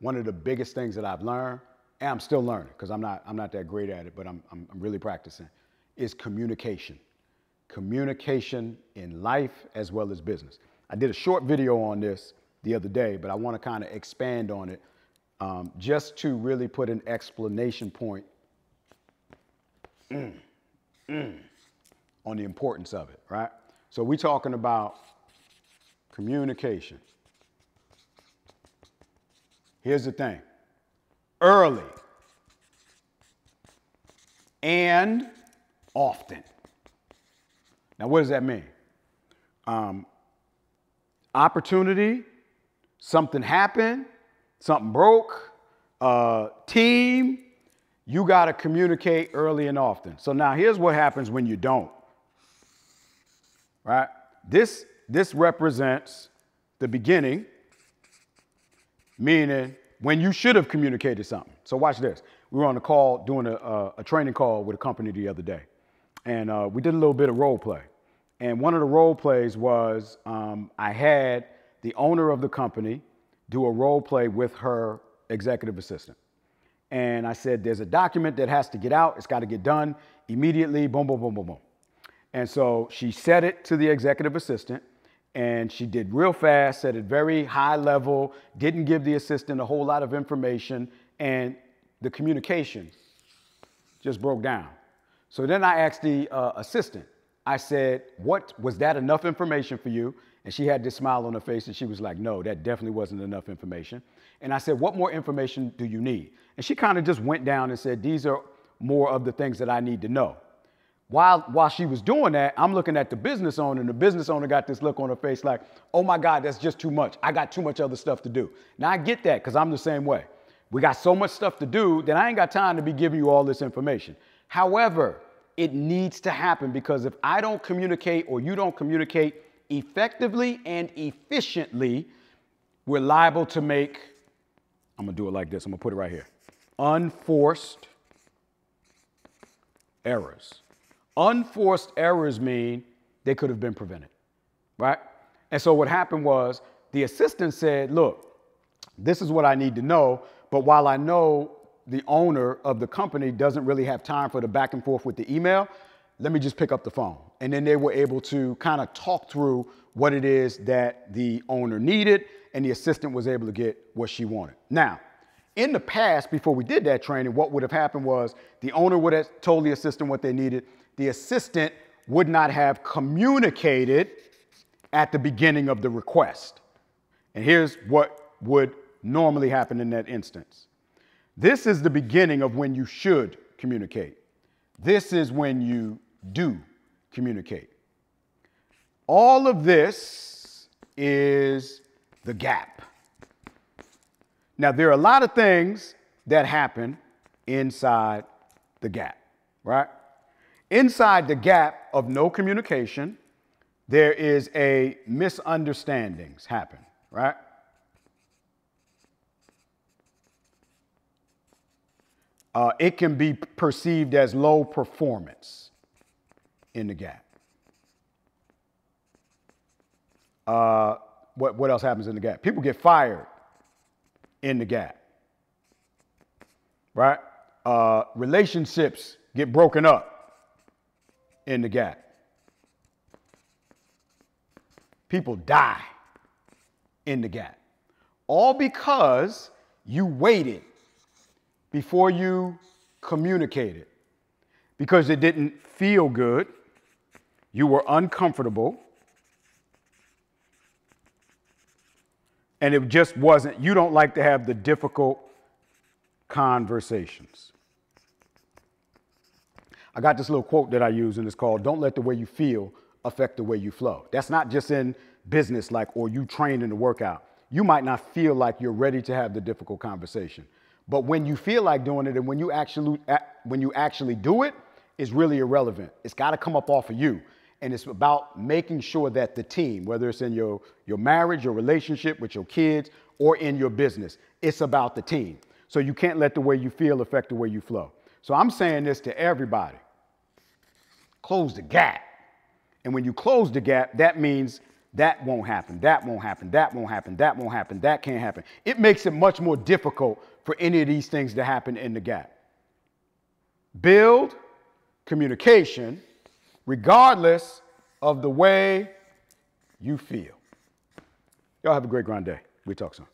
one of the biggest things that I've learned, and I'm still learning because I'm not, I'm not that great at it, but I'm, I'm, I'm really practicing, is communication. Communication in life as well as business. I did a short video on this the other day, but I want to kind of expand on it um, just to really put an explanation point on the importance of it, right? So we're talking about communication. Here's the thing early and often. Now, what does that mean? Um, opportunity, something happened, something broke, uh, team, you got to communicate early and often. So now here's what happens when you don't. Right? This this represents the beginning, meaning when you should have communicated something. So watch this. We were on a call doing a, a, a training call with a company the other day, and uh, we did a little bit of role play. And one of the role plays was um, I had the owner of the company do a role play with her executive assistant. And I said, there's a document that has to get out. It's got to get done immediately. Boom, boom, boom, boom, boom. And so she said it to the executive assistant and she did real fast, said it very high level, didn't give the assistant a whole lot of information, and the communication just broke down. So then I asked the uh, assistant, I said, What was that enough information for you? And she had this smile on her face and she was like, No, that definitely wasn't enough information. And I said, What more information do you need? And she kind of just went down and said, These are more of the things that I need to know. While, while she was doing that, I'm looking at the business owner, and the business owner got this look on her face like, oh my God, that's just too much. I got too much other stuff to do. Now I get that because I'm the same way. We got so much stuff to do that I ain't got time to be giving you all this information. However, it needs to happen because if I don't communicate or you don't communicate effectively and efficiently, we're liable to make, I'm gonna do it like this, I'm gonna put it right here, unforced errors. Unforced errors mean they could have been prevented, right? And so what happened was the assistant said, Look, this is what I need to know, but while I know the owner of the company doesn't really have time for the back and forth with the email, let me just pick up the phone. And then they were able to kind of talk through what it is that the owner needed, and the assistant was able to get what she wanted. Now, in the past, before we did that training, what would have happened was the owner would have told the assistant what they needed, the assistant would not have communicated at the beginning of the request. And here's what would normally happen in that instance. This is the beginning of when you should communicate. This is when you do communicate. All of this is the gap. Now, there are a lot of things that happen inside the gap, right? Inside the gap of no communication, there is a misunderstandings happen, right? Uh, it can be perceived as low performance in the gap. Uh, what, what else happens in the gap? People get fired in the gap, right? Uh, relationships get broken up in the gap. People die in the gap. All because you waited before you communicated. Because it didn't feel good, you were uncomfortable, and it just wasn't, you don't like to have the difficult conversations. I got this little quote that I use, and it's called Don't let the way you feel affect the way you flow. That's not just in business, like, or you train in the workout. You might not feel like you're ready to have the difficult conversation. But when you feel like doing it and when you actually, when you actually do it, it's really irrelevant. It's got to come up off of you and it's about making sure that the team, whether it's in your, your marriage, your relationship with your kids, or in your business, it's about the team. So you can't let the way you feel affect the way you flow. So I'm saying this to everybody close the gap. And when you close the gap, that means that won't happen, that won't happen, that won't happen, that won't happen, that can't happen. It makes it much more difficult for any of these things to happen in the gap. Build communication regardless of the way you feel. Y'all have a great Grinday. We talk soon.